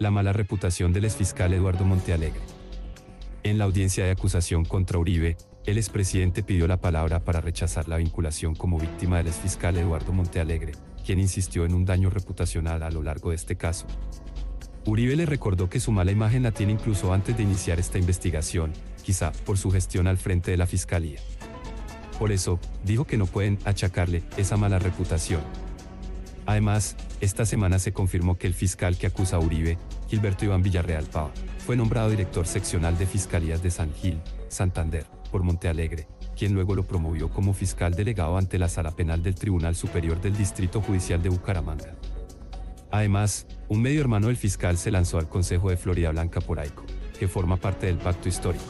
la mala reputación del exfiscal Eduardo Montealegre. En la audiencia de acusación contra Uribe, el expresidente pidió la palabra para rechazar la vinculación como víctima del exfiscal Eduardo Montealegre, quien insistió en un daño reputacional a lo largo de este caso. Uribe le recordó que su mala imagen la tiene incluso antes de iniciar esta investigación, quizá por su gestión al frente de la fiscalía. Por eso, dijo que no pueden achacarle esa mala reputación, Además, esta semana se confirmó que el fiscal que acusa a Uribe, Gilberto Iván Villarreal Pava, fue nombrado director seccional de Fiscalías de San Gil, Santander, por Montealegre, quien luego lo promovió como fiscal delegado ante la Sala Penal del Tribunal Superior del Distrito Judicial de Bucaramanga. Además, un medio hermano del fiscal se lanzó al Consejo de Florida Blanca por AICO, que forma parte del pacto histórico.